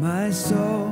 My soul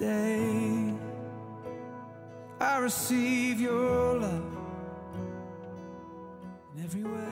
today. I receive your love in every way.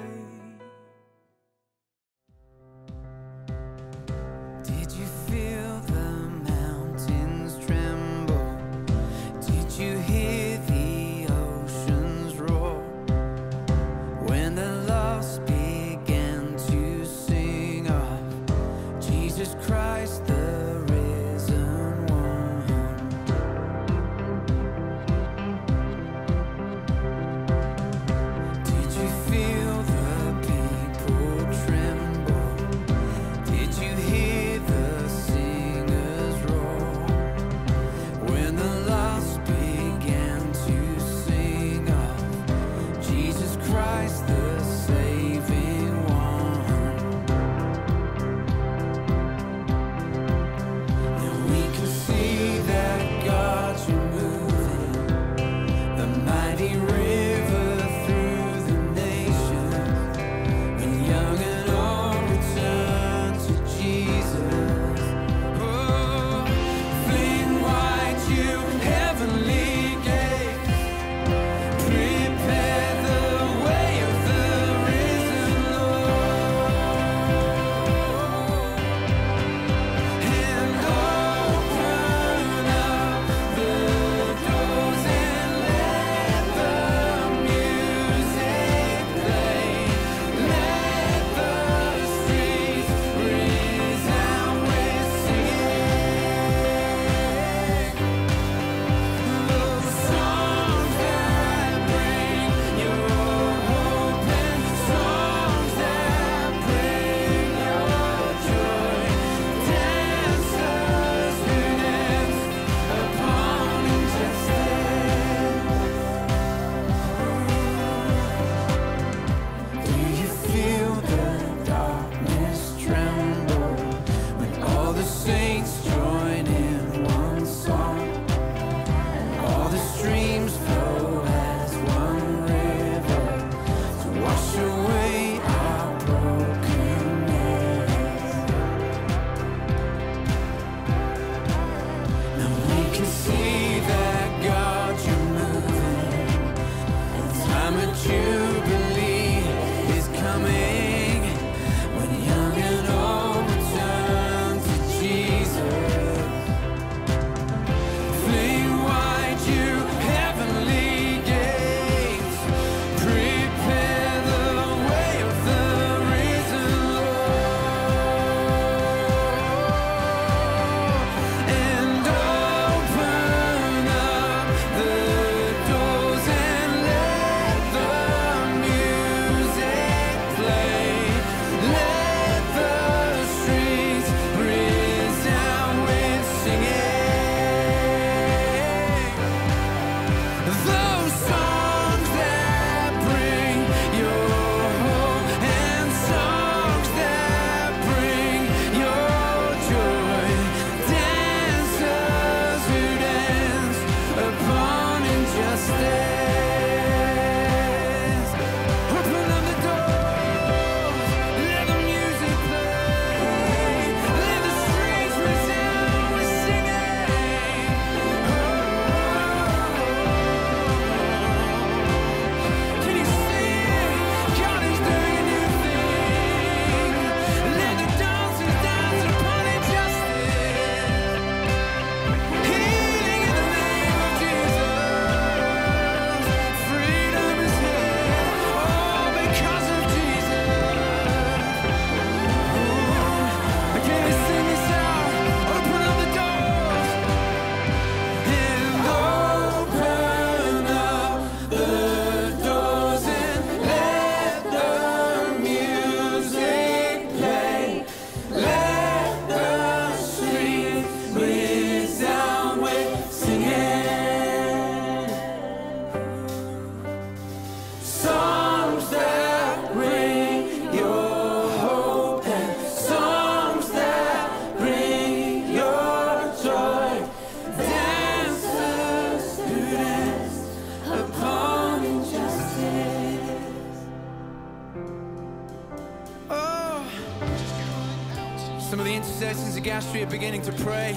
Are beginning to pray,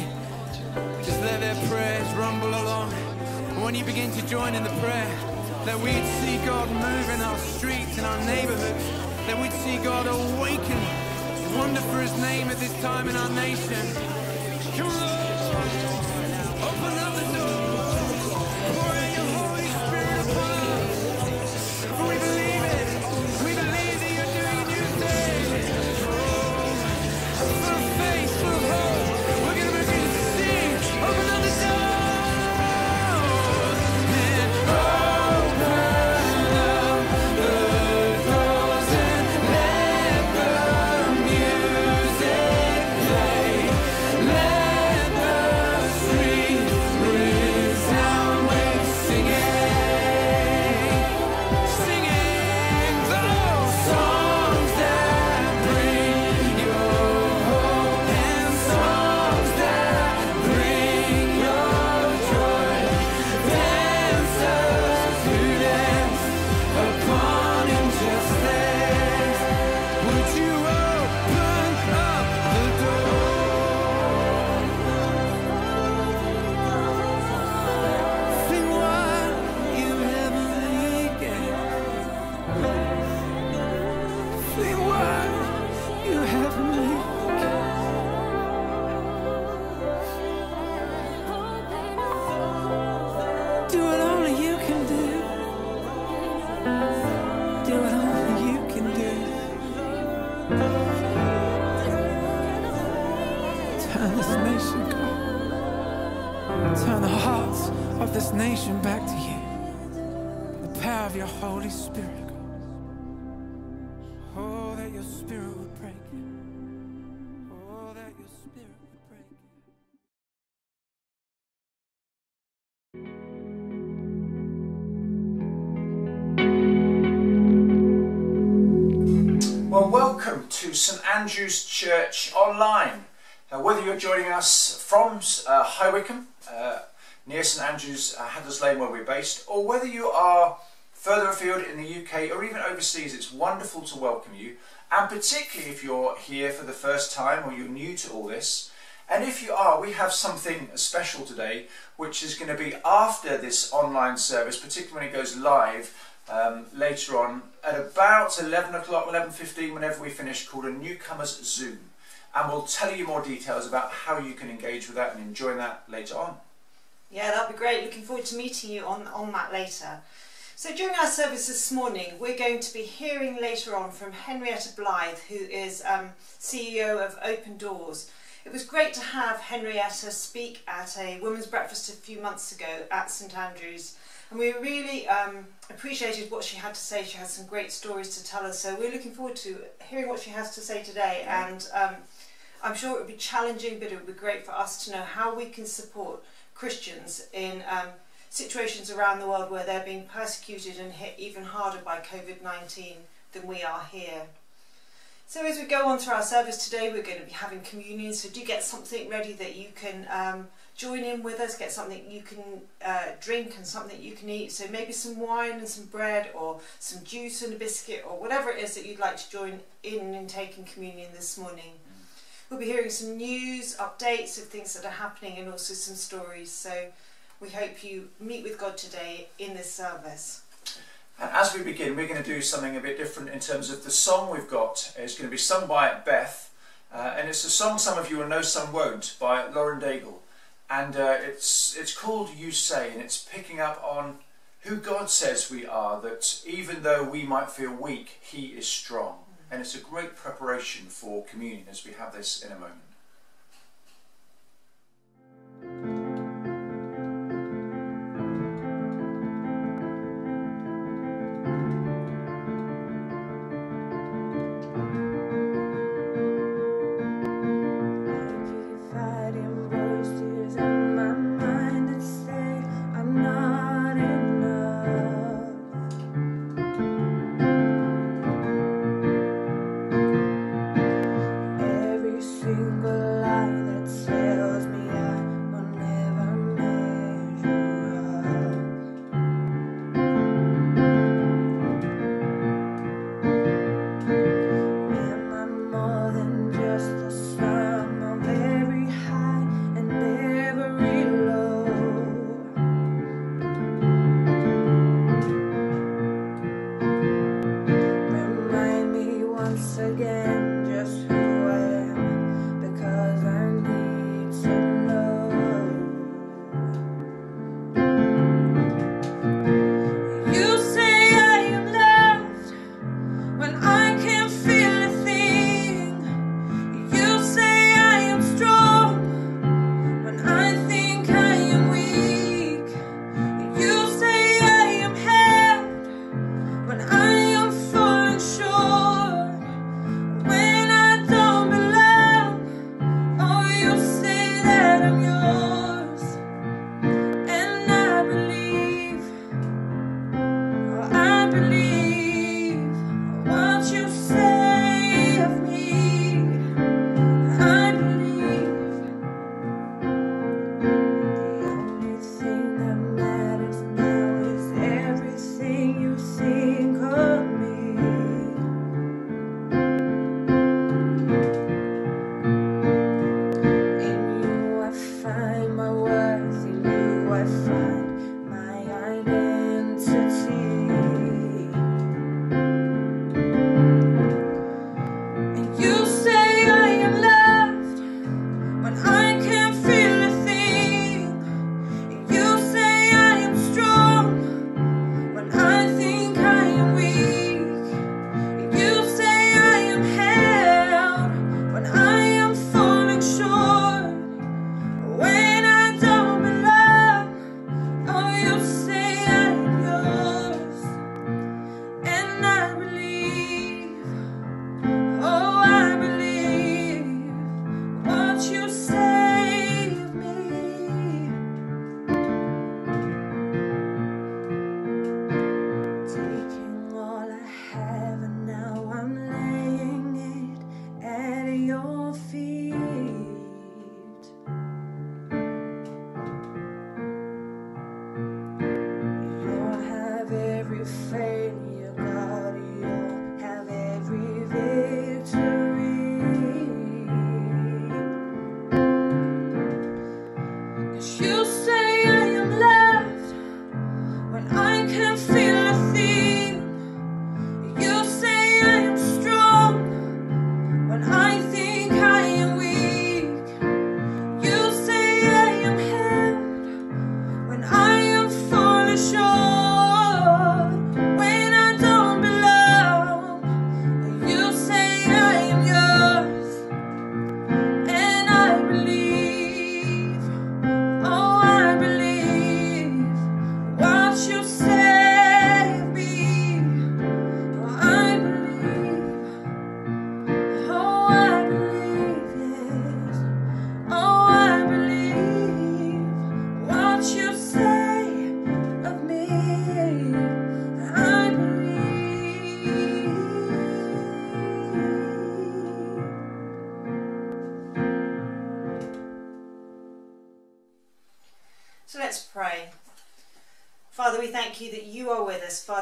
just let their prayers rumble along. And when you begin to join in the prayer, that we'd see God move in our streets and our neighborhoods, that we'd see God awaken wonder for his name at this time in our nation. Come on, this nation back to you. The power of your Holy Spirit. Oh, that your spirit would break. Oh, that your spirit would break. Well, welcome to St Andrew's Church Online. Uh, whether you're joining us from uh, High Wycombe, uh, near St Andrew's, uh, Lane, where we're based, or whether you are further afield in the UK or even overseas, it's wonderful to welcome you. And particularly if you're here for the first time or you're new to all this. And if you are, we have something special today, which is going to be after this online service, particularly when it goes live um, later on at about 11 o'clock, 11.15, whenever we finish, called a Newcomers Zoom. And we'll tell you more details about how you can engage with that and enjoy that later on. Yeah, that'd be great. Looking forward to meeting you on, on that later. So during our service this morning, we're going to be hearing later on from Henrietta Blyth, who is um, CEO of Open Doors. It was great to have Henrietta speak at a women's breakfast a few months ago at St Andrews. And we really um, appreciated what she had to say. She had some great stories to tell us. So we're looking forward to hearing what she has to say today. And um, I'm sure it would be challenging, but it would be great for us to know how we can support Christians in um, situations around the world where they're being persecuted and hit even harder by COVID 19 than we are here. So, as we go on through our service today, we're going to be having communion. So, do get something ready that you can um, join in with us, get something you can uh, drink and something you can eat. So, maybe some wine and some bread, or some juice and a biscuit, or whatever it is that you'd like to join in in taking communion this morning. We'll be hearing some news, updates of things that are happening, and also some stories. So, we hope you meet with God today in this service. And as we begin, we're going to do something a bit different in terms of the song we've got. It's going to be sung by Beth, uh, and it's a song some of you will know, some won't, by Lauren Daigle. And uh, it's, it's called You Say, and it's picking up on who God says we are, that even though we might feel weak, He is strong. And it's a great preparation for communion as we have this in a moment.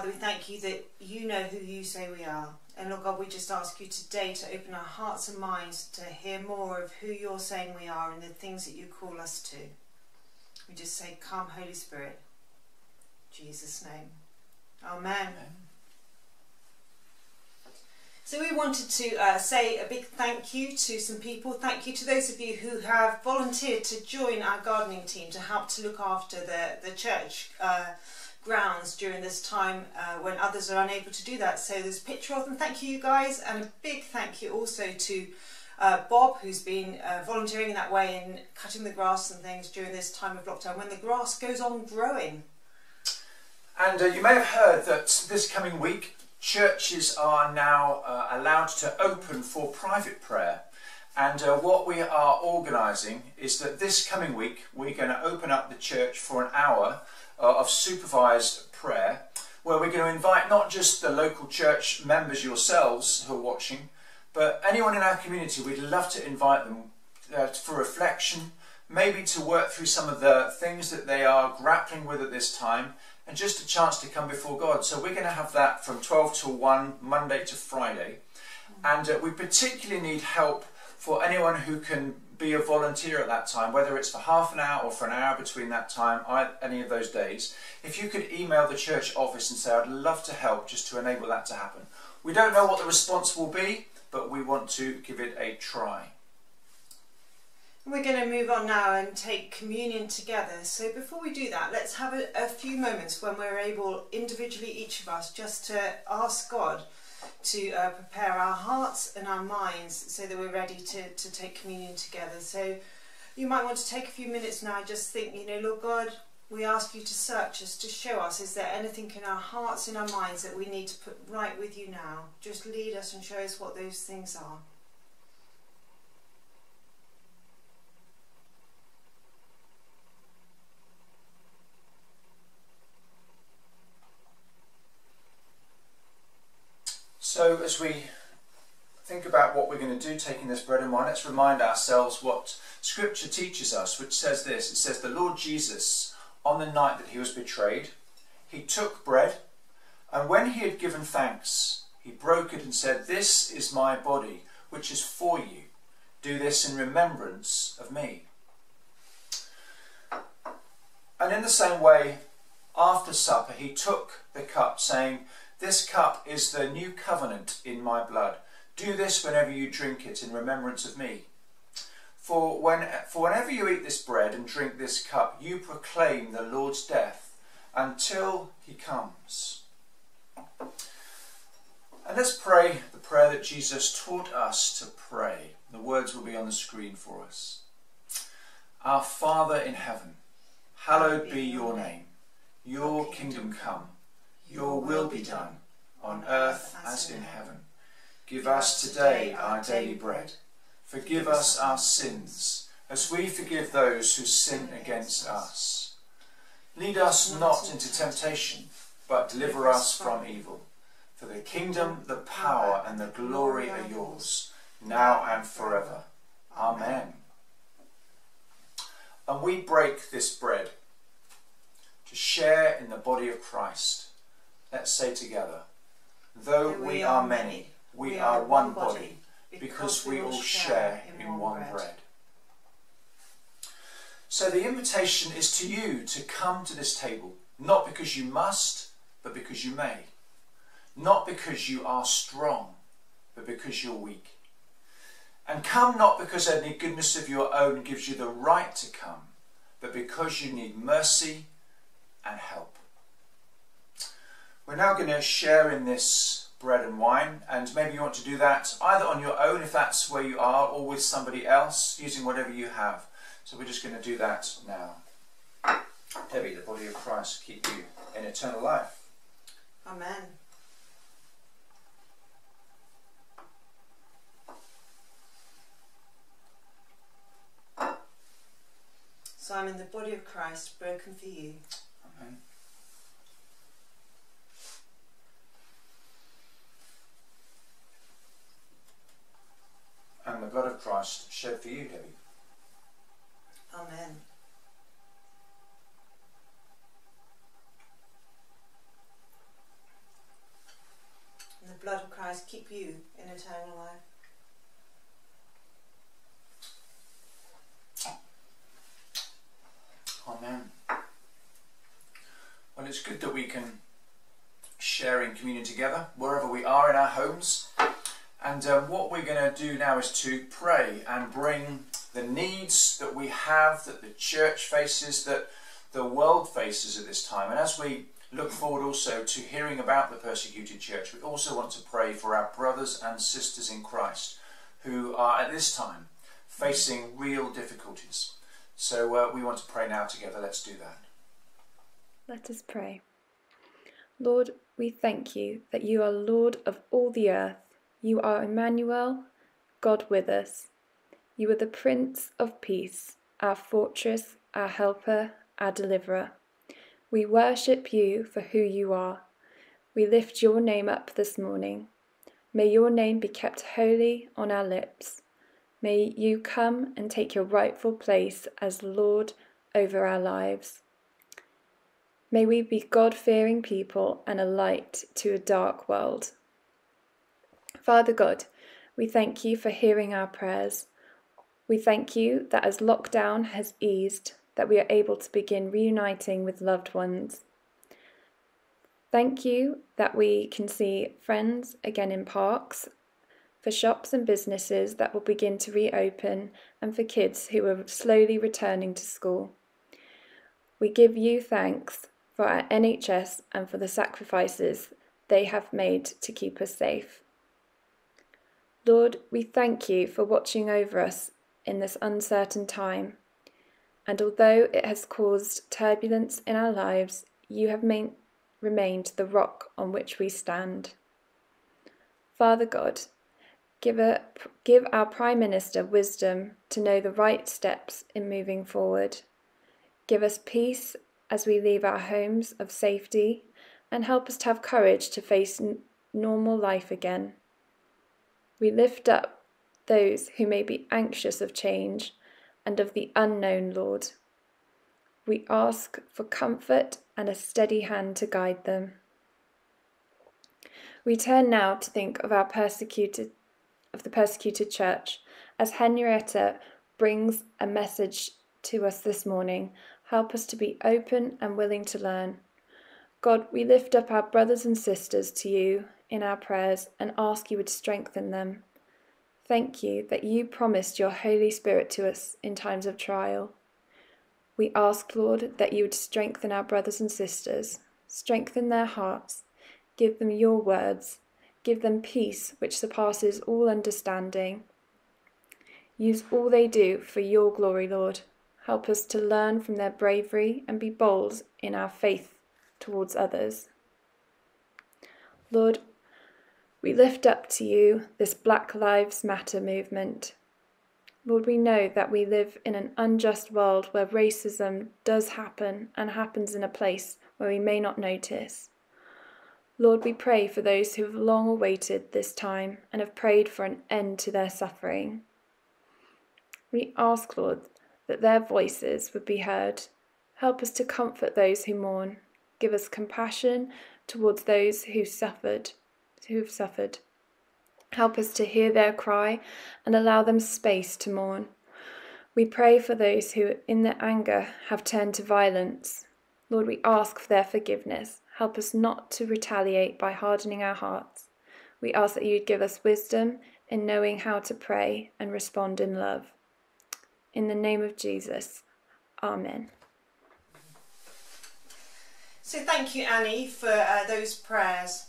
We thank you that you know who you say we are. And Lord God, we just ask you today to open our hearts and minds to hear more of who you're saying we are and the things that you call us to. We just say, Come, Holy Spirit. In Jesus' name. Amen. So we wanted to uh, say a big thank you to some people. Thank you to those of you who have volunteered to join our gardening team to help to look after the, the church uh, grounds during this time uh, when others are unable to do that. So there's a picture of them. Thank you, you guys, and a big thank you also to uh, Bob, who's been uh, volunteering in that way in cutting the grass and things during this time of lockdown when the grass goes on growing. And uh, you may have heard that this coming week, churches are now uh, allowed to open for private prayer. And uh, what we are organising is that this coming week, we're going to open up the church for an hour of supervised prayer, where we're going to invite not just the local church members yourselves who are watching, but anyone in our community. We'd love to invite them uh, for reflection, maybe to work through some of the things that they are grappling with at this time, and just a chance to come before God. So we're going to have that from 12 to 1, Monday to Friday. And uh, we particularly need help for anyone who can be a volunteer at that time, whether it's for half an hour or for an hour between that time, any of those days. If you could email the church office and say, I'd love to help just to enable that to happen. We don't know what the response will be, but we want to give it a try. We're going to move on now and take communion together. So before we do that, let's have a, a few moments when we're able, individually, each of us, just to ask God to uh, prepare our hearts and our minds so that we're ready to, to take communion together. So you might want to take a few minutes now, just think, you know, Lord God, we ask you to search us, to show us, is there anything in our hearts, in our minds that we need to put right with you now? Just lead us and show us what those things are. So, as we think about what we're going to do taking this bread and wine, let's remind ourselves what Scripture teaches us, which says this it says, The Lord Jesus, on the night that he was betrayed, he took bread, and when he had given thanks, he broke it and said, This is my body, which is for you. Do this in remembrance of me. And in the same way, after supper, he took the cup, saying, This cup is the new covenant in my blood. Do this whenever you drink it in remembrance of me. For, when, for whenever you eat this bread and drink this cup, you proclaim the Lord's death until he comes. And let's pray the prayer that Jesus taught us to pray. The words will be on the screen for us. Our Father in heaven, hallowed be your name. Your kingdom come, your will be done, on earth as in heaven. Give us today our daily bread. Forgive us our sins, as we forgive those who sin against us. Lead us not into temptation, but deliver us from evil. For the kingdom, the power, and the glory are yours, now and forever. Amen. And we break this bread to share in the body of Christ. Let's say together, though we are many, we are one body, because we all share in one bread. So the invitation is to you to come to this table, not because you must, but because you may. Not because you are strong, but because you're weak. And come not because any goodness of your own gives you the right to come, but because you need mercy and help. We're now going to share in this bread and wine, and maybe you want to do that either on your own if that's where you are, or with somebody else, using whatever you have. So we're just going to do that now. Debbie, the body of Christ, keep you in eternal life. Amen. Simon, the body of Christ broken for you. Amen. And the blood of Christ shed for you, Debbie. Amen. And the blood of Christ keep you in eternal life. Amen. Well, it's good that we can share in communion together wherever we are in our homes. And um, what we're going to do now is to pray and bring the needs that we have, that the church faces, that the world faces at this time. And as we look forward also to hearing about the persecuted church, we also want to pray for our brothers and sisters in Christ who are at this time facing real difficulties. So uh, we want to pray now together. Let's do that. Let us pray. Lord, we thank you that you are Lord of all the earth. You are Emmanuel, God with us. You are the Prince of Peace, our fortress, our helper, our deliverer. We worship you for who you are. We lift your name up this morning. May your name be kept holy on our lips. May you come and take your rightful place as Lord over our lives. May we be God fearing people and a light to a dark world. Father God, we thank you for hearing our prayers. We thank you that as lockdown has eased, that we are able to begin reuniting with loved ones. Thank you that we can see friends again in parks, for shops and businesses that will begin to reopen, and for kids who are slowly returning to school. We give you thanks for our NHS and for the sacrifices they have made to keep us safe. Lord, we thank you for watching over us in this uncertain time. And although it has caused turbulence in our lives, you have main- remained the rock on which we stand. Father God, give, a, give our Prime Minister wisdom to know the right steps in moving forward. Give us peace as we leave our homes of safety and help us to have courage to face n- normal life again. We lift up those who may be anxious of change and of the unknown, Lord. We ask for comfort and a steady hand to guide them. We turn now to think of our persecuted of the persecuted church as Henrietta brings a message to us this morning. Help us to be open and willing to learn. God, we lift up our brothers and sisters to you in our prayers and ask you would strengthen them. Thank you that you promised your Holy Spirit to us in times of trial. We ask, Lord, that you would strengthen our brothers and sisters, strengthen their hearts, give them your words, give them peace which surpasses all understanding. Use all they do for your glory, Lord. Help us to learn from their bravery and be bold in our faith towards others. Lord, we lift up to you this Black Lives Matter movement. Lord, we know that we live in an unjust world where racism does happen and happens in a place where we may not notice. Lord, we pray for those who have long awaited this time and have prayed for an end to their suffering. We ask, Lord, that their voices would be heard. Help us to comfort those who mourn. Give us compassion towards those who suffered, who have suffered. Help us to hear their cry and allow them space to mourn. We pray for those who, in their anger, have turned to violence. Lord, we ask for their forgiveness. Help us not to retaliate by hardening our hearts. We ask that you'd give us wisdom in knowing how to pray and respond in love. In the name of Jesus, Amen. So thank you, Annie, for uh, those prayers.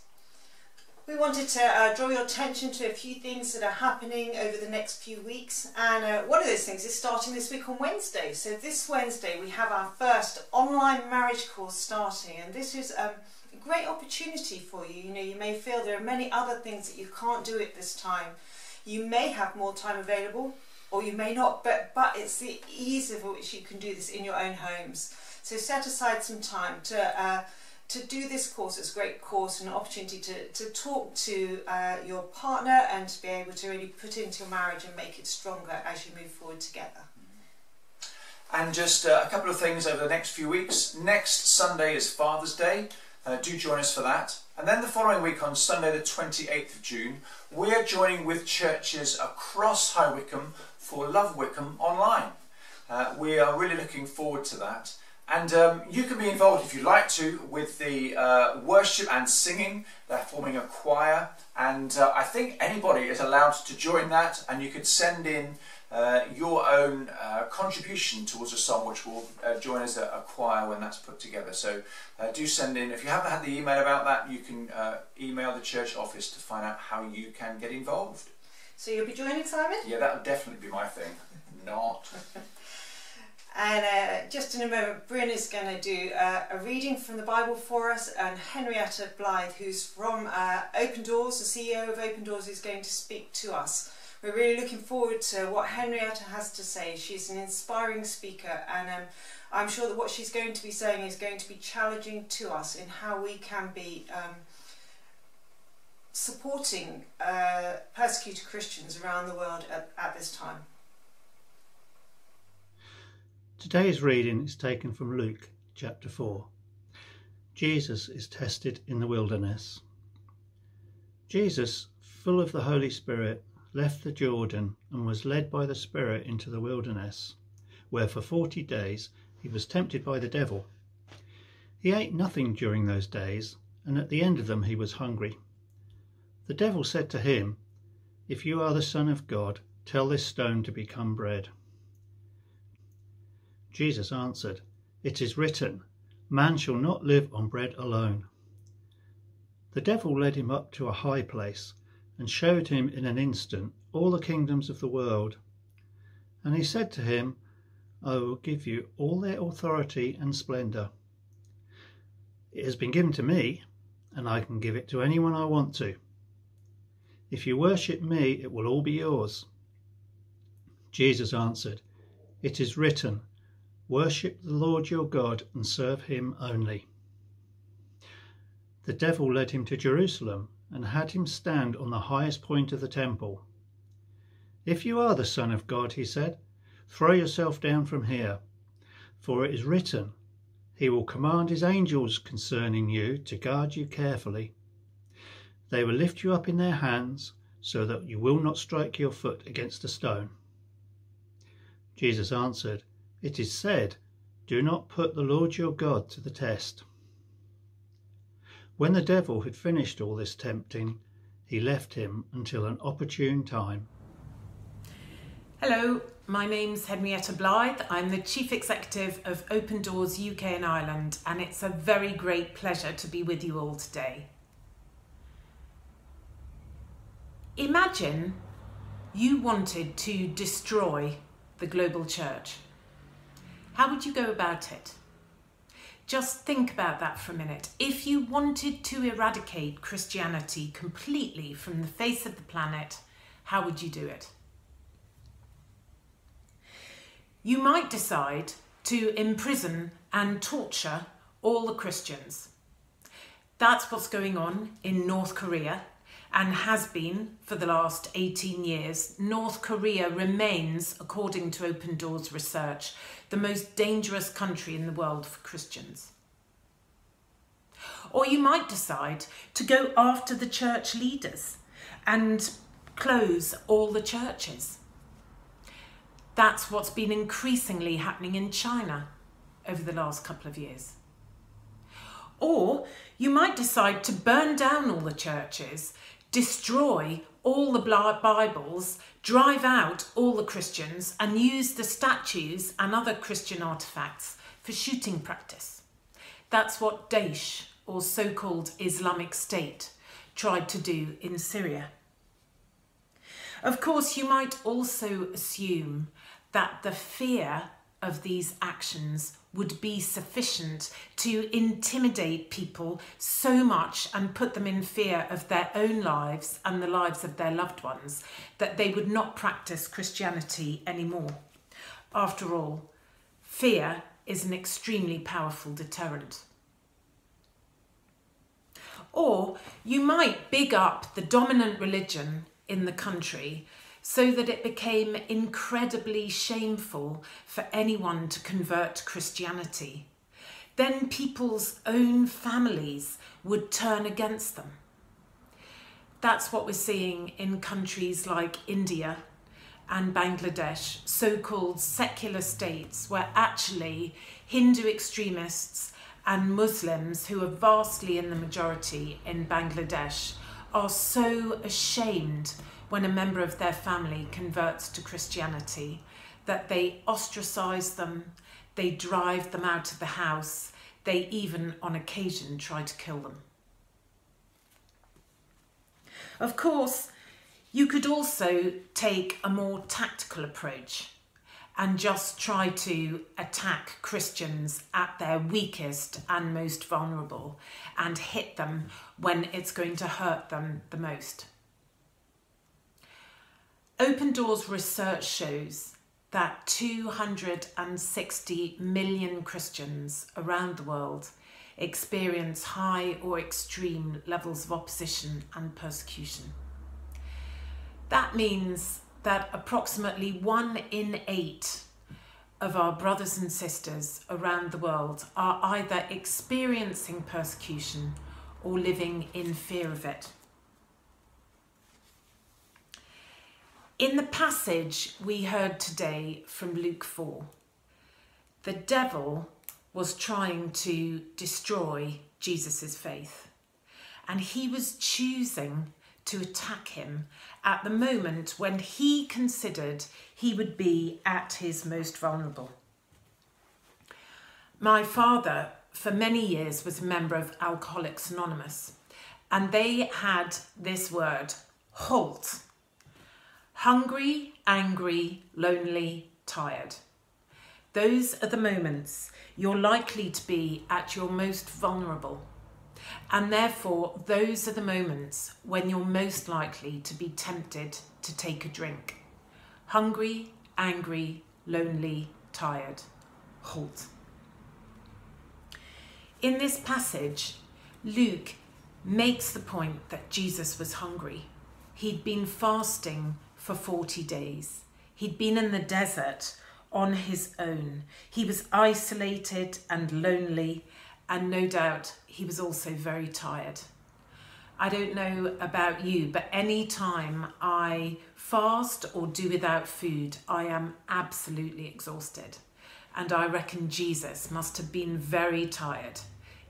We wanted to uh, draw your attention to a few things that are happening over the next few weeks, and uh, one of those things is starting this week on Wednesday. So this Wednesday we have our first online marriage course starting, and this is um, a great opportunity for you. You know, you may feel there are many other things that you can't do at this time. You may have more time available, or you may not, but but it's the ease of which you can do this in your own homes. So set aside some time to uh, to do this course. It's a great course and an opportunity to, to talk to uh, your partner and to be able to really put into your marriage and make it stronger as you move forward together. And just uh, a couple of things over the next few weeks. Next Sunday is Father's Day. Uh, do join us for that. And then the following week, on Sunday, the 28th of June, we are joining with churches across High Wycombe for Love Wycombe online. Uh, we are really looking forward to that. And um, you can be involved if you like to with the uh, worship and singing. They're forming a choir, and uh, I think anybody is allowed to join that. And you could send in uh, your own uh, contribution towards a song, which will uh, join as a, a, choir when that's put together. So uh, do send in. If you haven't had the email about that, you can email the church office to find out how you can get involved. So you'll be joining Simon? Yeah, that would definitely be my thing. Not. And uh, just in a moment, Bryn is going to do uh, a reading from the Bible for us, and Henrietta Blyth, who's from uh, Open Doors, the CEO of Open Doors, is going to speak to us. We're really looking forward to what Henrietta has to say. She's an inspiring speaker, and um, I'm sure that what she's going to be saying is going to be challenging to us in how we can be um, supporting uh, persecuted Christians around the world at, at this time. Today's reading is taken from Luke chapter 4. Jesus is tested in the wilderness. Jesus, full of the Holy Spirit, left the Jordan and was led by the Spirit into the wilderness, where for forty days he was tempted by the devil. He ate nothing during those days, and at the end of them he was hungry. The devil said to him, If you are the Son of God, tell this stone to become bread. Jesus answered, It is written, Man shall not live on bread alone. The devil led him up to a high place and showed him in an instant all the kingdoms of the world. And he said to him, I will give you all their authority and splendour. It has been given to me, and I can give it to anyone I want to. If you worship me, it will all be yours. Jesus answered, It is written, Worship the Lord your God and serve him only. The devil led him to Jerusalem and had him stand on the highest point of the temple. If you are the Son of God, he said, throw yourself down from here, for it is written, He will command His angels concerning you to guard you carefully. They will lift you up in their hands so that you will not strike your foot against a stone. Jesus answered, It is said, Do not put the Lord your God to the test. When the devil had finished all this tempting, he left him until an opportune time. Hello, my name's Henrietta Blyth. I'm the Chief Executive of Open Doors UK and Ireland, and it's a very great pleasure to be with you all today. Imagine you wanted to destroy the global church. How would you go about it? Just think about that for a minute. If you wanted to eradicate Christianity completely from the face of the planet, how would you do it? You might decide to imprison and torture all the Christians. That's what's going on in North Korea and has been for the last 18 years. North Korea remains, according to Open Doors research, the most dangerous country in the world for Christians. Or you might decide to go after the church leaders and close all the churches. That's what's been increasingly happening in China over the last couple of years. Or you might decide to burn down all the churches, destroy all the Bibles, drive out all the Christians, and use the statues and other Christian artifacts for shooting practice. That's what Daesh, or so called Islamic State, tried to do in Syria. Of course, you might also assume that the fear of these actions would be sufficient to intimidate people so much and put them in fear of their own lives and the lives of their loved ones that they would not practice Christianity anymore. After all, fear is an extremely powerful deterrent. Or you might big up the dominant religion in the country so that it became incredibly shameful for anyone to convert to Christianity. Then people's own families would turn against them. That's what we're seeing in countries like India and Bangladesh, so called secular states, where actually Hindu extremists and Muslims, who are vastly in the majority in Bangladesh, are so ashamed when a member of their family converts to Christianity that they ostracize them, they drive them out of the house, they even on occasion try to kill them. Of course, you could also take a more tactical approach and just try to attack Christians at their weakest and most vulnerable and hit them when it's going to hurt them the most. Open Doors research shows that 260 million Christians around the world experience high or extreme levels of opposition and persecution. That means that approximately one in eight of our brothers and sisters around the world are either experiencing persecution or living in fear of it. In the passage we heard today from Luke 4, the devil was trying to destroy Jesus' faith, and he was choosing to attack him at the moment when he considered he would be at his most vulnerable. My father, for many years, was a member of Alcoholics Anonymous, and they had this word, halt hungry, angry, lonely, tired. Those are the moments you're likely to be at your most vulnerable. And therefore, those are the moments when you're most likely to be tempted to take a drink. Hungry, angry, lonely, tired. Halt. In this passage, Luke makes the point that Jesus was hungry. He'd been fasting for 40 days. He'd been in the desert on his own. He was isolated and lonely, and no doubt he was also very tired. I don't know about you, but any time I fast or do without food, I am absolutely exhausted. And I reckon Jesus must have been very tired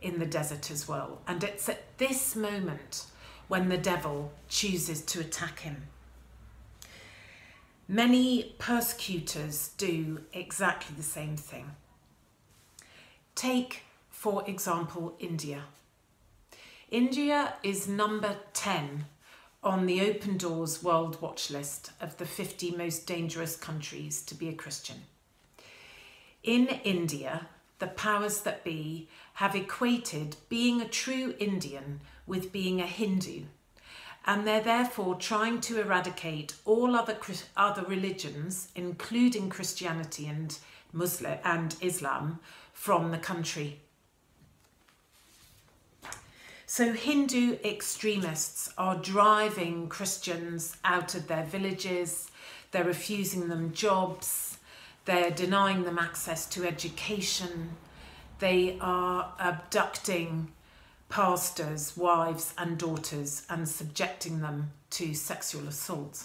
in the desert as well. And it's at this moment when the devil chooses to attack him. Many persecutors do exactly the same thing. Take, for example, India. India is number 10 on the Open Doors World Watch list of the 50 most dangerous countries to be a Christian. In India, the powers that be have equated being a true Indian with being a Hindu, and they're therefore trying to eradicate all other other religions, including Christianity and Muslim and Islam, from the country. So, Hindu extremists are driving Christians out of their villages, they're refusing them jobs, they're denying them access to education, they are abducting pastors' wives and daughters and subjecting them to sexual assault.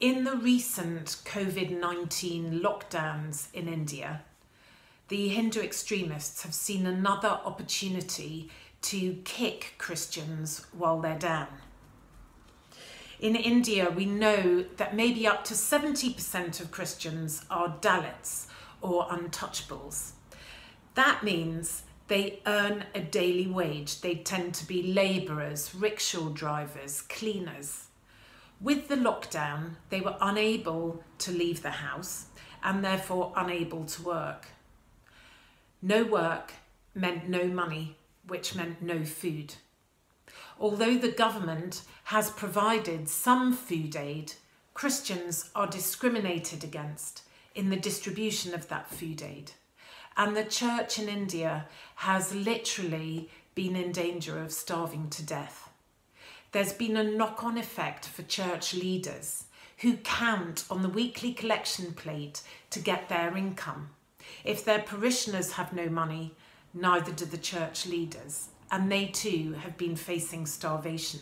In the recent COVID 19 lockdowns in India, the Hindu extremists have seen another opportunity to kick Christians while they're down. In India, we know that maybe up to 70% of Christians are Dalits or untouchables. That means they earn a daily wage. They tend to be labourers, rickshaw drivers, cleaners. With the lockdown, they were unable to leave the house and therefore unable to work. No work meant no money, which meant no food. Although the government has provided some food aid, Christians are discriminated against in the distribution of that food aid. And the church in India has literally been in danger of starving to death. There's been a knock on effect for church leaders who count on the weekly collection plate to get their income. If their parishioners have no money, neither do the church leaders, and they too have been facing starvation.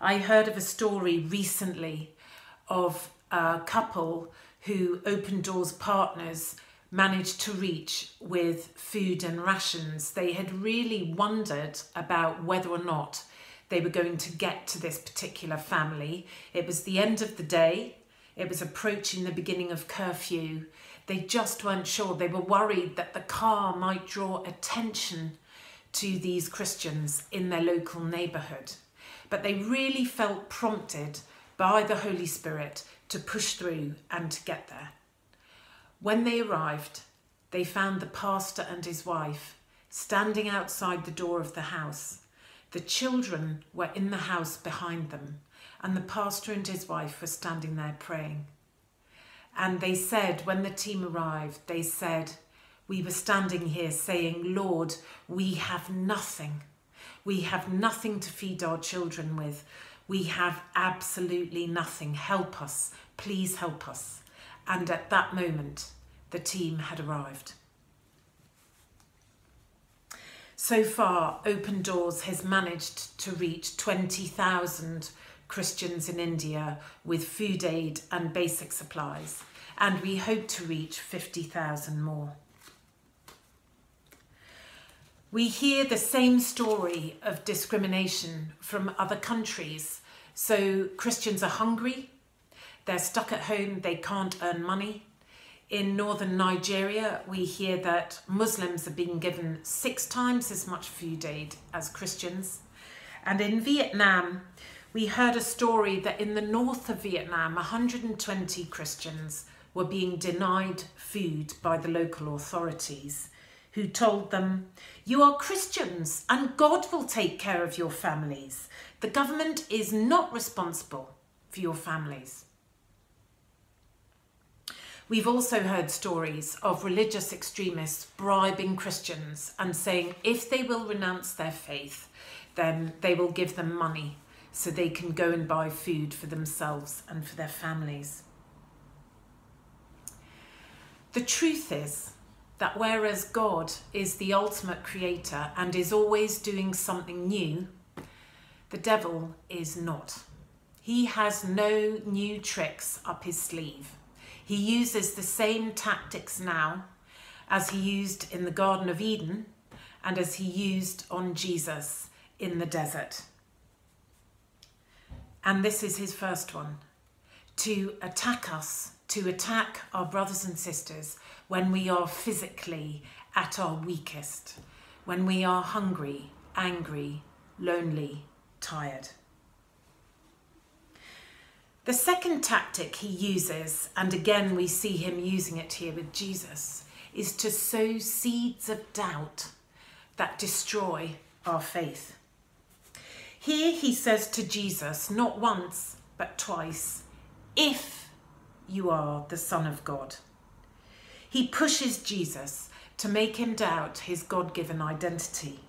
I heard of a story recently of a couple who Open Doors partners managed to reach with food and rations. They had really wondered about whether or not they were going to get to this particular family. It was the end of the day, it was approaching the beginning of curfew. They just weren't sure. They were worried that the car might draw attention to these Christians in their local neighbourhood. But they really felt prompted by the Holy Spirit to push through and to get there. When they arrived, they found the pastor and his wife standing outside the door of the house. The children were in the house behind them, and the pastor and his wife were standing there praying. And they said, when the team arrived, they said, We were standing here saying, Lord, we have nothing. We have nothing to feed our children with. We have absolutely nothing. Help us. Please help us. And at that moment, the team had arrived. So far, Open Doors has managed to reach 20,000 Christians in India with food aid and basic supplies, and we hope to reach 50,000 more. We hear the same story of discrimination from other countries. So Christians are hungry, they're stuck at home, they can't earn money. In northern Nigeria, we hear that Muslims are being given six times as much food aid as Christians. And in Vietnam, we heard a story that in the north of Vietnam, 120 Christians were being denied food by the local authorities, who told them, You are Christians and God will take care of your families. The government is not responsible for your families. We've also heard stories of religious extremists bribing Christians and saying if they will renounce their faith, then they will give them money so they can go and buy food for themselves and for their families. The truth is that whereas God is the ultimate creator and is always doing something new, the devil is not. He has no new tricks up his sleeve. He uses the same tactics now as he used in the Garden of Eden and as he used on Jesus in the desert. And this is his first one to attack us, to attack our brothers and sisters when we are physically at our weakest, when we are hungry, angry, lonely, tired. The second tactic he uses, and again we see him using it here with Jesus, is to sow seeds of doubt that destroy our faith. Here he says to Jesus, not once, but twice, if you are the Son of God. He pushes Jesus to make him doubt his God given identity.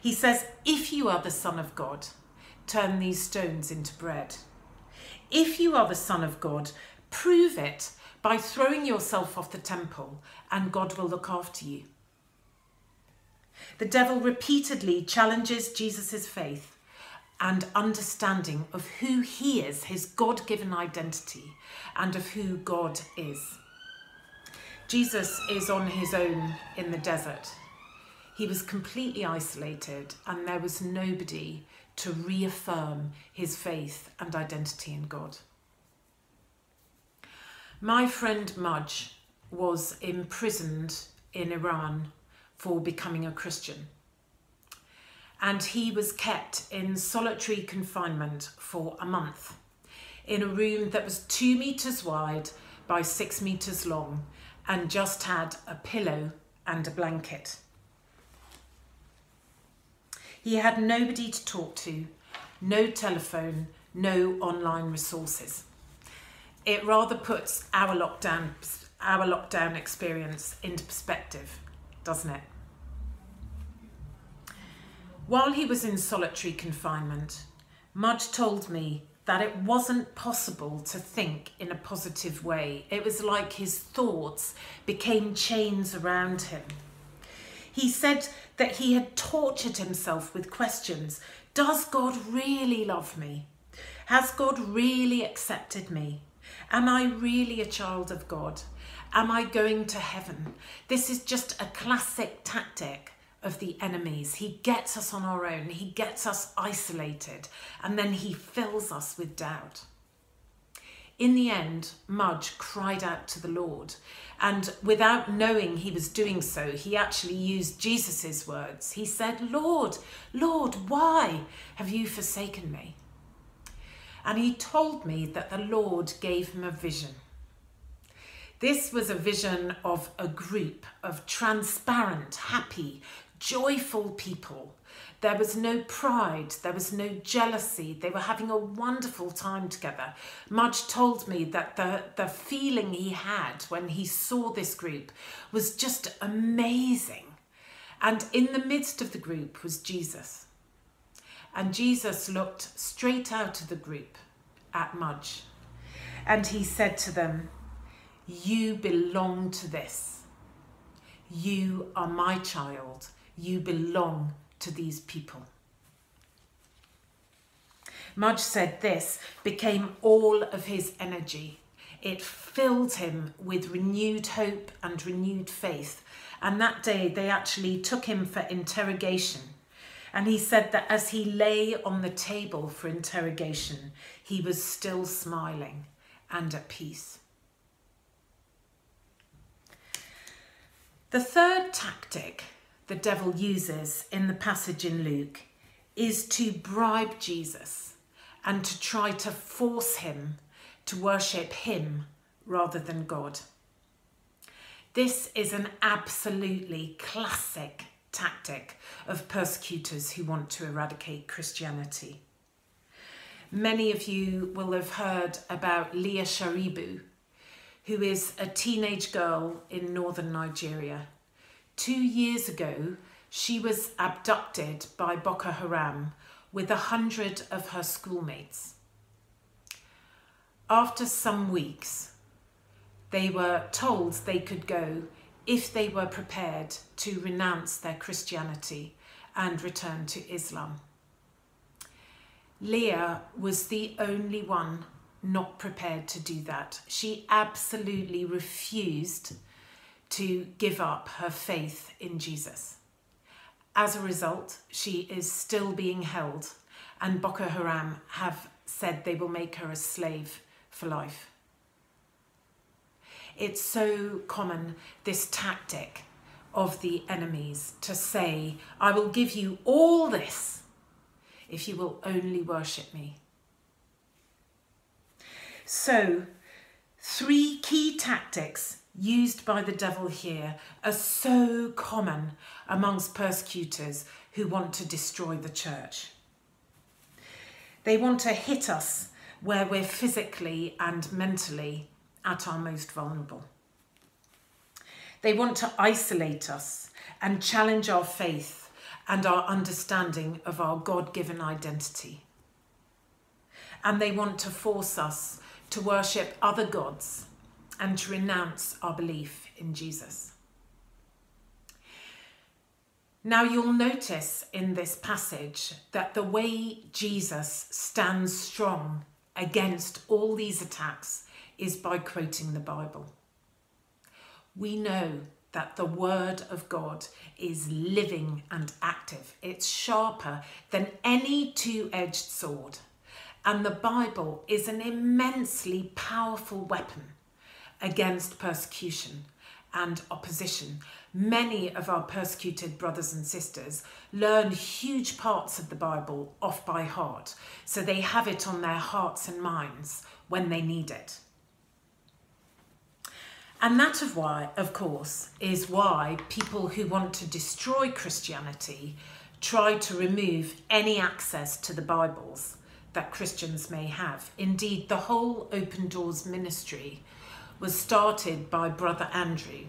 He says, If you are the Son of God, turn these stones into bread. If you are the Son of God, prove it by throwing yourself off the temple, and God will look after you. The devil repeatedly challenges Jesus' faith and understanding of who he is, his God given identity, and of who God is. Jesus is on his own in the desert. He was completely isolated, and there was nobody to reaffirm his faith and identity in God. My friend Mudge was imprisoned in Iran for becoming a Christian. And he was kept in solitary confinement for a month in a room that was two metres wide by six metres long and just had a pillow and a blanket. He had nobody to talk to, no telephone, no online resources. It rather puts our lockdown our lockdown experience into perspective, doesn't it? While he was in solitary confinement, Mudge told me that it wasn't possible to think in a positive way. It was like his thoughts became chains around him. He said that he had tortured himself with questions Does God really love me? Has God really accepted me? Am I really a child of God? Am I going to heaven? This is just a classic tactic of the enemies. He gets us on our own, he gets us isolated, and then he fills us with doubt. In the end, Mudge cried out to the Lord, and without knowing he was doing so, he actually used Jesus' words. He said, Lord, Lord, why have you forsaken me? And he told me that the Lord gave him a vision. This was a vision of a group of transparent, happy, joyful people. There was no pride, there was no jealousy. They were having a wonderful time together. Mudge told me that the, the feeling he had when he saw this group was just amazing. And in the midst of the group was Jesus. And Jesus looked straight out of the group at Mudge. And he said to them, You belong to this. You are my child. You belong to these people. Mudge said this became all of his energy. It filled him with renewed hope and renewed faith. And that day they actually took him for interrogation. And he said that as he lay on the table for interrogation, he was still smiling and at peace. The third tactic the devil uses in the passage in Luke is to bribe Jesus and to try to force him to worship him rather than God. This is an absolutely classic tactic of persecutors who want to eradicate Christianity. Many of you will have heard about Leah Sharibu, who is a teenage girl in northern Nigeria. Two years ago, she was abducted by Boko Haram with a hundred of her schoolmates. After some weeks, they were told they could go if they were prepared to renounce their Christianity and return to Islam. Leah was the only one not prepared to do that. She absolutely refused to give up her faith in Jesus. As a result, she is still being held, and Boko Haram have said they will make her a slave for life. It's so common, this tactic of the enemies to say, I will give you all this if you will only worship me. So, three key tactics used by the devil here are so common amongst persecutors who want to destroy the church. They want to hit us where we're physically and mentally at our most vulnerable. They want to isolate us and challenge our faith and our understanding of our God given identity. And they want to force us to worship other gods and to renounce our belief in Jesus. Now, you'll notice in this passage that the way Jesus stands strong against all these attacks is by quoting the Bible. We know that the Word of God is living and active, it's sharper than any two edged sword. And the Bible is an immensely powerful weapon against persecution and opposition. Many of our persecuted brothers and sisters learn huge parts of the Bible off by heart, so they have it on their hearts and minds when they need it. And that of why, of course, is why people who want to destroy Christianity try to remove any access to the Bibles that Christians may have. Indeed, the whole Open Doors ministry was started by Brother Andrew,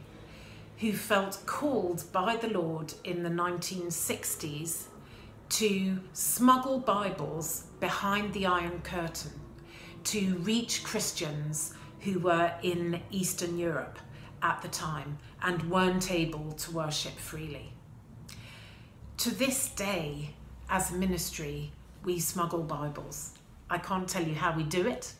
who felt called by the Lord in the 1960s to smuggle Bibles behind the Iron Curtain to reach Christians who were in Eastern Europe at the time and weren't able to worship freely. To this day, as a ministry, we smuggle Bibles. I can't tell you how we do it,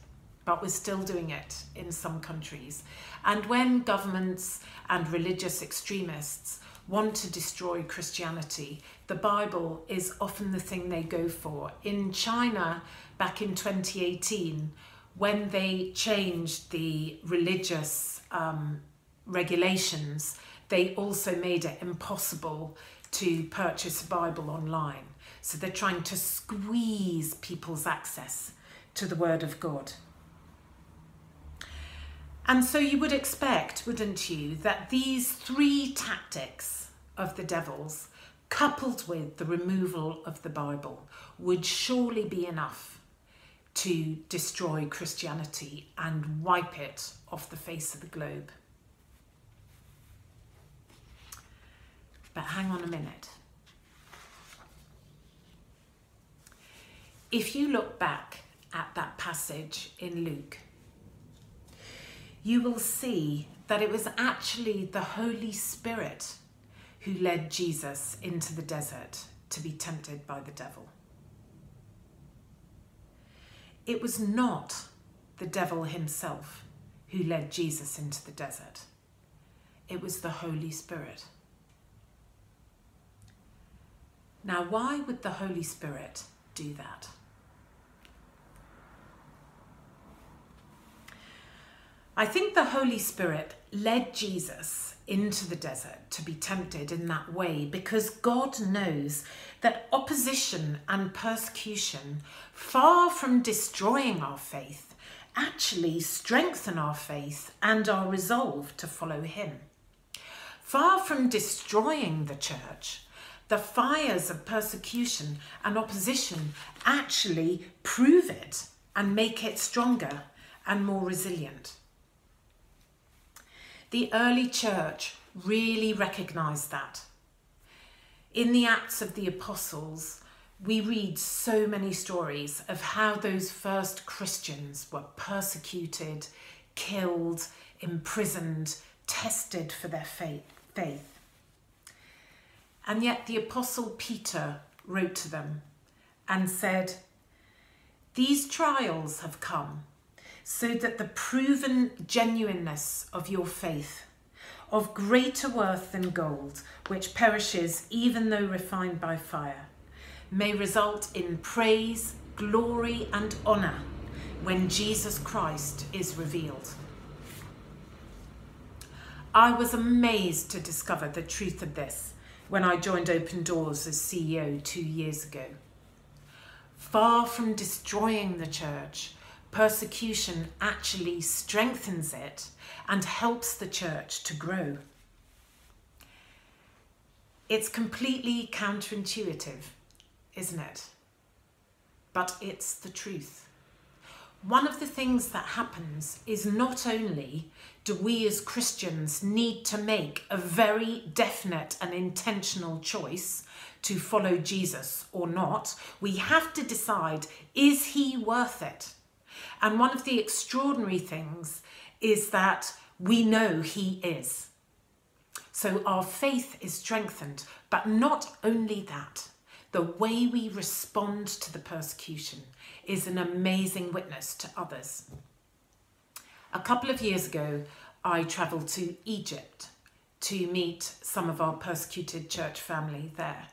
but we're still doing it in some countries. And when governments and religious extremists want to destroy Christianity, the Bible is often the thing they go for. In China, back in 2018, when they changed the religious um, regulations, they also made it impossible to purchase a Bible online. So they're trying to squeeze people's access to the Word of God. And so you would expect, wouldn't you, that these three tactics of the devils, coupled with the removal of the Bible, would surely be enough to destroy Christianity and wipe it off the face of the globe. But hang on a minute. If you look back at that passage in Luke, you will see that it was actually the Holy Spirit who led Jesus into the desert to be tempted by the devil. It was not the devil himself who led Jesus into the desert, it was the Holy Spirit. Now, why would the Holy Spirit do that? I think the Holy Spirit led Jesus into the desert to be tempted in that way because God knows that opposition and persecution, far from destroying our faith, actually strengthen our faith and our resolve to follow Him. Far from destroying the church, the fires of persecution and opposition actually prove it and make it stronger and more resilient. The early church really recognised that. In the Acts of the Apostles, we read so many stories of how those first Christians were persecuted, killed, imprisoned, tested for their faith. faith. And yet the Apostle Peter wrote to them and said, These trials have come so that the proven genuineness of your faith, of greater worth than gold, which perishes even though refined by fire, may result in praise, glory, and honour when Jesus Christ is revealed. I was amazed to discover the truth of this when I joined Open Doors as CEO two years ago. Far from destroying the church, persecution actually strengthens it and helps the church to grow. It's completely counterintuitive, isn't it? But it's the truth. One of the things that happens is not only do we as Christians need to make a very definite and intentional choice to follow Jesus or not, we have to decide is he worth it? And one of the extraordinary things is that we know he is. So our faith is strengthened, but not only that, the way we respond to the persecution is an amazing witness to others. A couple of years ago, I travelled to Egypt to meet some of our persecuted church family there.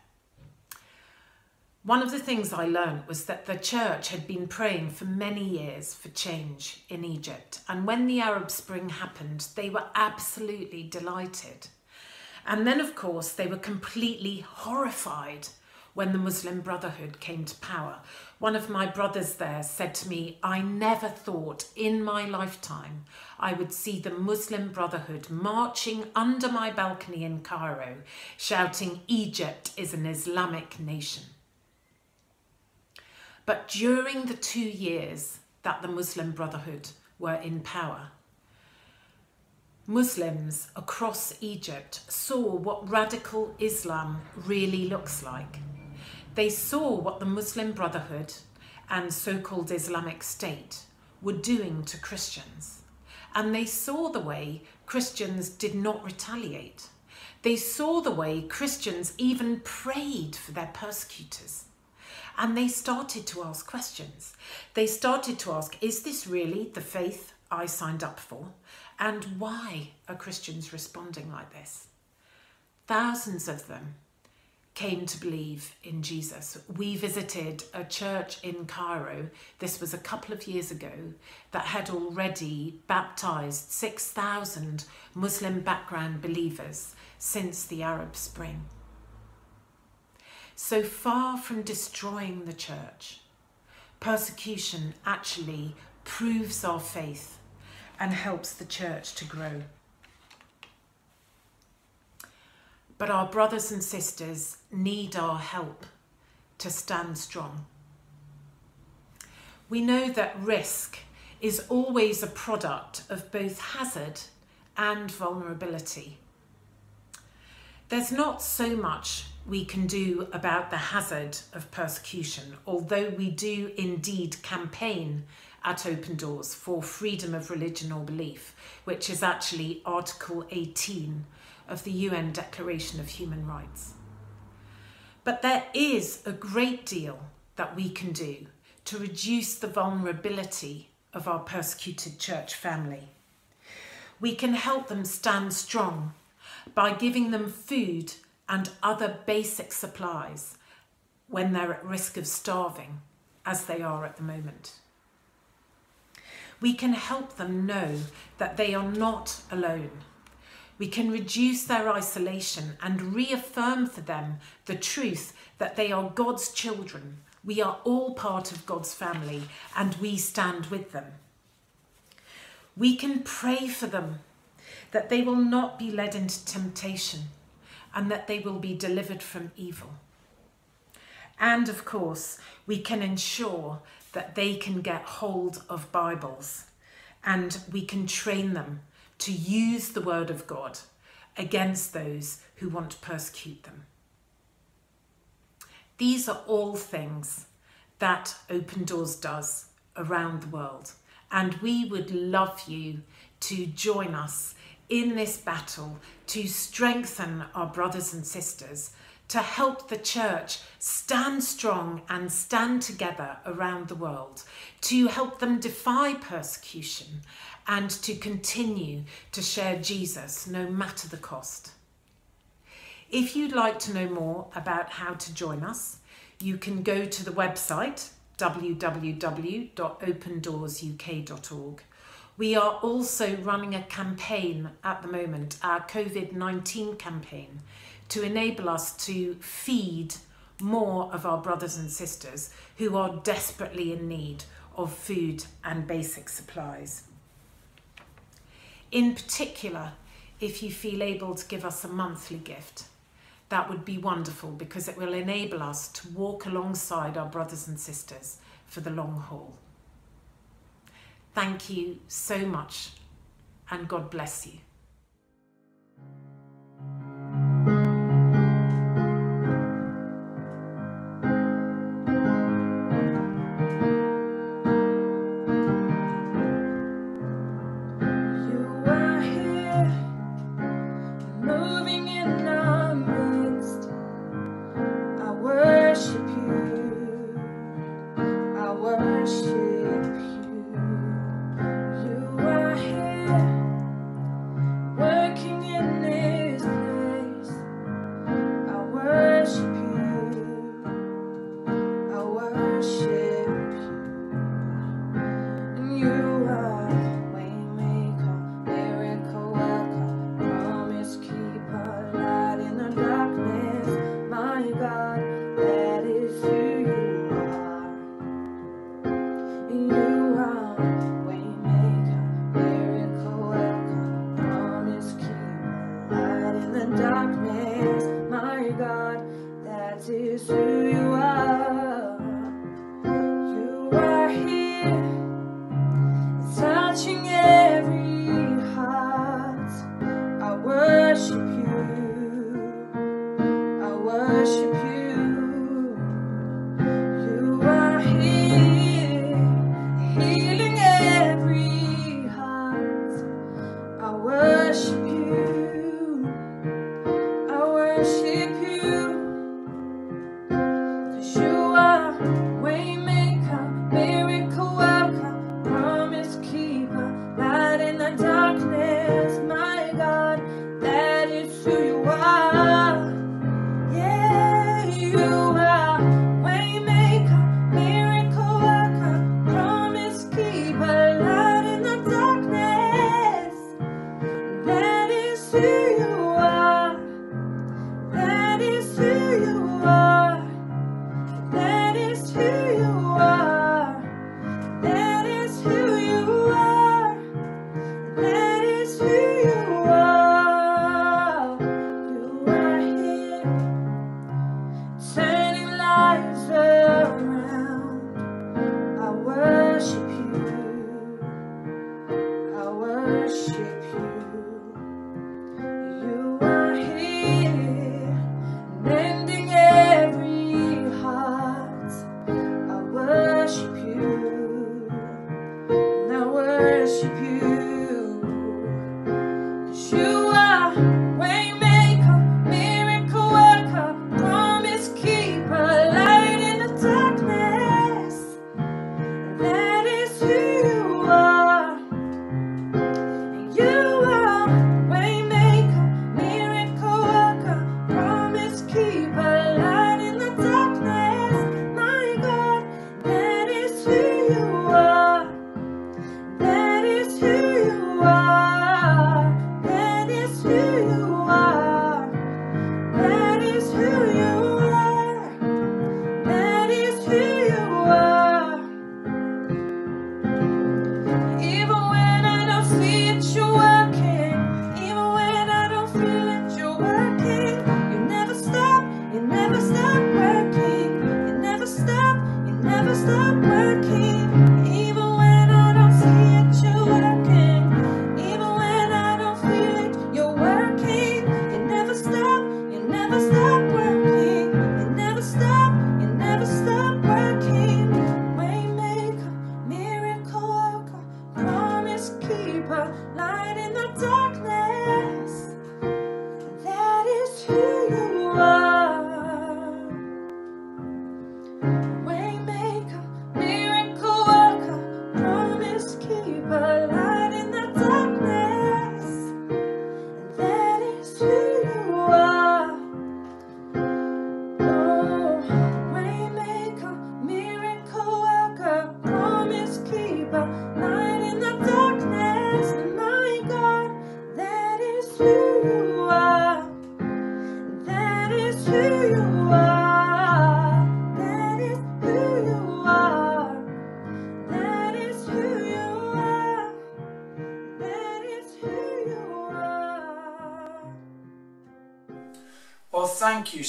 One of the things I learned was that the church had been praying for many years for change in Egypt. And when the Arab Spring happened, they were absolutely delighted. And then, of course, they were completely horrified when the Muslim Brotherhood came to power. One of my brothers there said to me, I never thought in my lifetime I would see the Muslim Brotherhood marching under my balcony in Cairo, shouting, Egypt is an Islamic nation. But during the two years that the Muslim Brotherhood were in power, Muslims across Egypt saw what radical Islam really looks like. They saw what the Muslim Brotherhood and so called Islamic State were doing to Christians. And they saw the way Christians did not retaliate. They saw the way Christians even prayed for their persecutors. And they started to ask questions. They started to ask, is this really the faith I signed up for? And why are Christians responding like this? Thousands of them came to believe in Jesus. We visited a church in Cairo, this was a couple of years ago, that had already baptized 6,000 Muslim background believers since the Arab Spring. So far from destroying the church, persecution actually proves our faith and helps the church to grow. But our brothers and sisters need our help to stand strong. We know that risk is always a product of both hazard and vulnerability. There's not so much we can do about the hazard of persecution, although we do indeed campaign at Open Doors for freedom of religion or belief, which is actually Article 18 of the UN Declaration of Human Rights. But there is a great deal that we can do to reduce the vulnerability of our persecuted church family. We can help them stand strong by giving them food and other basic supplies when they're at risk of starving, as they are at the moment. We can help them know that they are not alone we can reduce their isolation and reaffirm for them the truth that they are God's children. We are all part of God's family and we stand with them. We can pray for them that they will not be led into temptation and that they will be delivered from evil. And of course, we can ensure that they can get hold of Bibles and we can train them to use the word of God against those who want to persecute them. These are all things that Open Doors does around the world, and we would love you to join us in this battle to strengthen our brothers and sisters, to help the church stand strong and stand together around the world, to help them defy persecution and to continue to share Jesus no matter the cost. If you'd like to know more about how to join us, you can go to the website www.opendoorsuk.org. We are also running a campaign at the moment, our COVID 19 campaign, to enable us to feed more of our brothers and sisters who are desperately in need of food and basic supplies. In particular, if you feel able to give us a monthly gift, that would be wonderful because it will enable us to walk alongside our brothers and sisters for the long haul. Thank you so much and God bless you.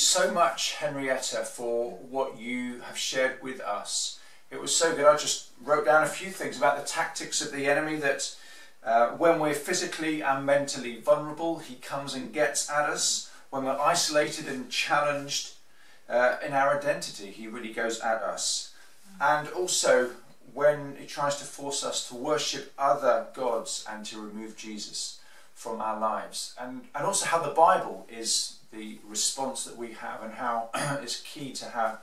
So much, Henrietta, for what you have shared with us. It was so good. I just wrote down a few things about the tactics of the enemy that uh, when we're physically and mentally vulnerable, he comes and gets at us. When we're isolated and challenged uh, in our identity, he really goes at us. And also when he tries to force us to worship other gods and to remove Jesus from our lives. And, and also how the Bible is the response that we have and how it's key to have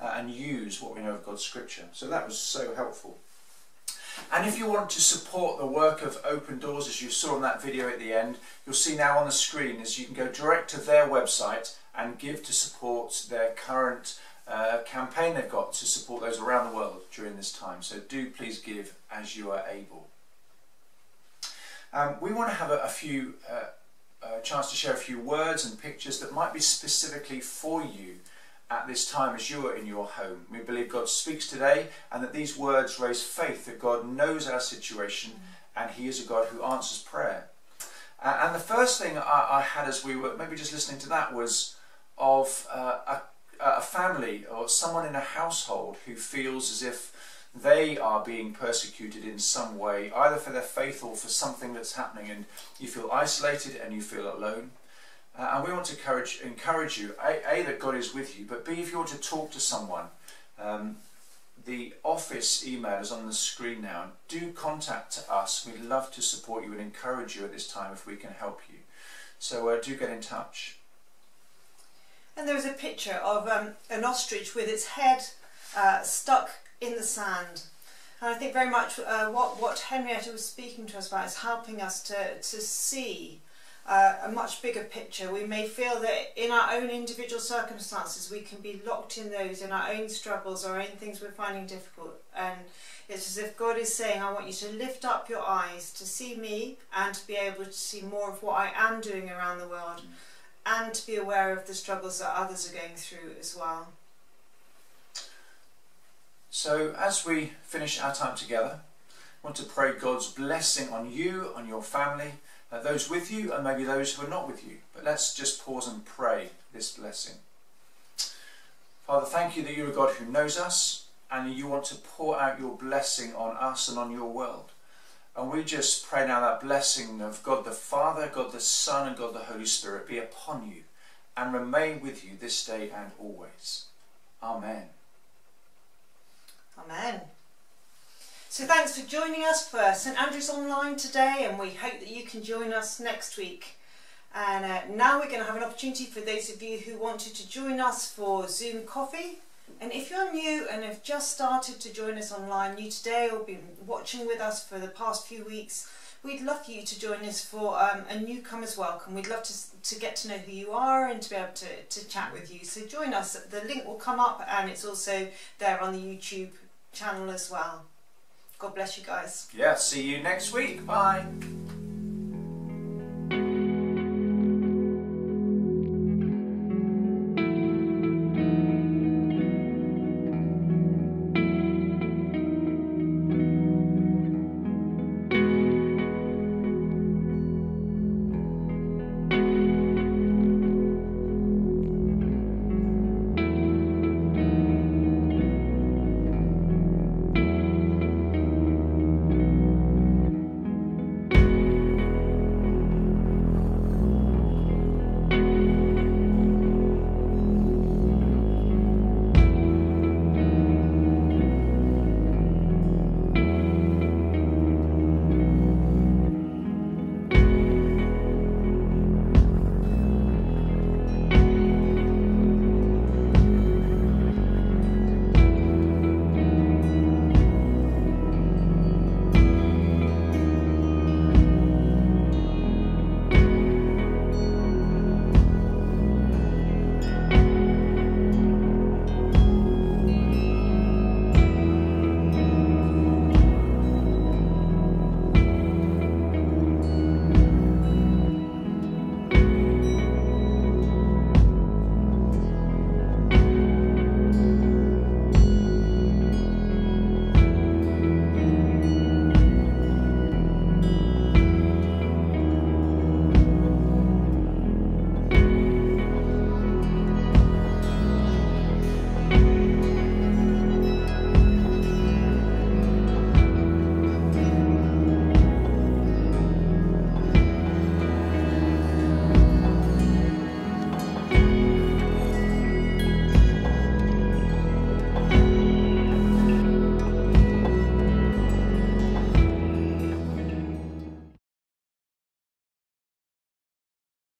uh, and use what we know of God's scripture. So that was so helpful. And if you want to support the work of Open Doors, as you saw in that video at the end, you'll see now on the screen is you can go direct to their website and give to support their current uh, campaign they've got to support those around the world during this time. So do please give as you are able. Um, we want to have a, a few uh, chance to share a few words and pictures that might be specifically for you at this time as you are in your home. We believe God speaks today and that these words raise faith that God knows our situation and He is a God who answers prayer. Uh, and the first thing I, I had as we were maybe just listening to that was of uh, a, a family or someone in a household who feels as if they are being persecuted in some way, either for their faith or for something that's happening, and you feel isolated and you feel alone. Uh, and we want to encourage, encourage you, a, a, that God is with you, but B, if you want to talk to someone, um, the office email is on the screen now. Do contact us. We'd love to support you and encourage you at this time if we can help you. So uh, do get in touch. And there's a picture of um, an ostrich with its head uh, stuck in the sand. And I think very much uh, what, what Henrietta was speaking to us about is helping us to, to see uh, a much bigger picture. We may feel that in our own individual circumstances we can be locked in those, in our own struggles, our own things we're finding difficult. And it's as if God is saying, I want you to lift up your eyes to see me and to be able to see more of what I am doing around the world and to be aware of the struggles that others are going through as well. So, as we finish our time together, I want to pray God's blessing on you, on your family, uh, those with you, and maybe those who are not with you. But let's just pause and pray this blessing. Father, thank you that you're a God who knows us and you want to pour out your blessing on us and on your world. And we just pray now that blessing of God the Father, God the Son, and God the Holy Spirit be upon you and remain with you this day and always. Amen. Amen. So thanks for joining us for St Andrews Online today, and we hope that you can join us next week. And uh, now we're going to have an opportunity for those of you who wanted to join us for Zoom coffee. And if you're new and have just started to join us online, new today or been watching with us for the past few weeks, we'd love for you to join us for um, a newcomer's welcome. We'd love to, to get to know who you are and to be able to, to chat with you. So join us. The link will come up and it's also there on the YouTube channel as well. God bless you guys. Yeah, see you next week. Bye.